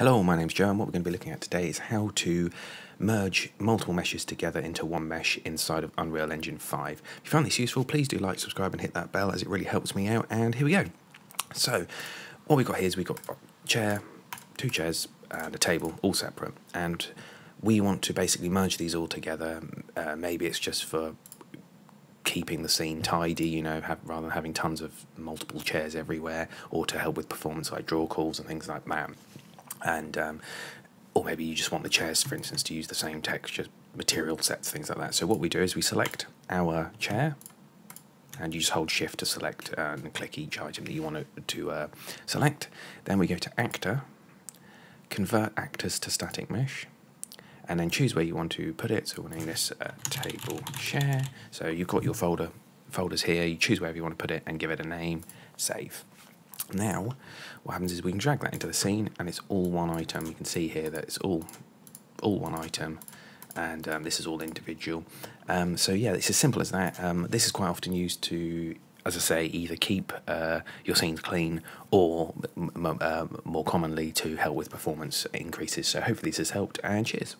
Hello, my name's Joe, and what we're going to be looking at today is how to merge multiple meshes together into one mesh inside of Unreal Engine 5. If you found this useful, please do like, subscribe, and hit that bell as it really helps me out. And here we go. So, what we've got here is we've got a chair, two chairs, and a table, all separate. And we want to basically merge these all together. Uh, maybe it's just for keeping the scene tidy, you know, have, rather than having tons of multiple chairs everywhere, or to help with performance like draw calls and things like that and um, or maybe you just want the chairs, for instance, to use the same texture, material sets, things like that. So what we do is we select our chair, and you just hold Shift to select uh, and click each item that you want to, uh, select. Then we go to Actor, convert actors to static mesh, and then choose where you want to put it. So we'll name this uh, table share. So you've got your folder folders here. You choose wherever you want to put it and give it a name. Save. Now, what happens is we can drag that into the scene and it's all one item. You can see here that it's all, all one item and um, this is all individual. Um, so yeah, it's as simple as that. Um, this is quite often used to, as I say, either keep uh, your scenes clean or uh, more commonly to help with performance increases. So hopefully this has helped and cheers.